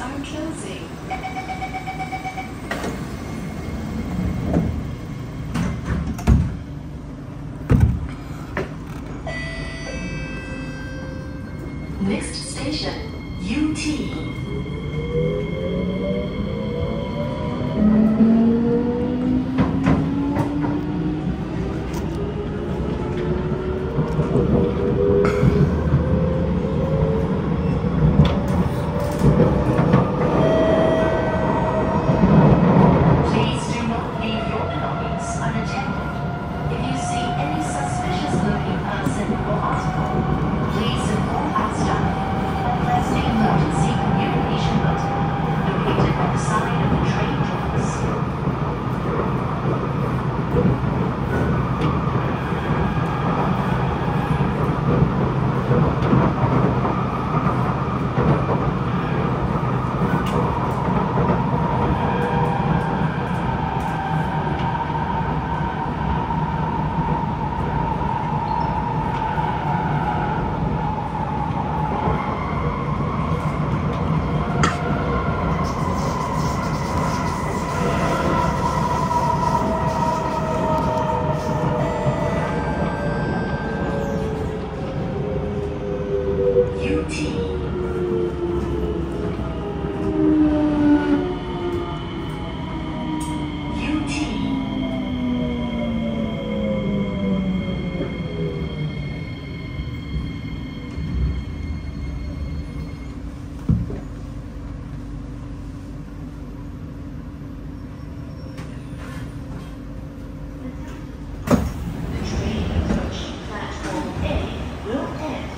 closing. Next station, UT. Thank you.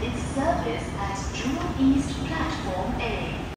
is service at Jurong East Platform A.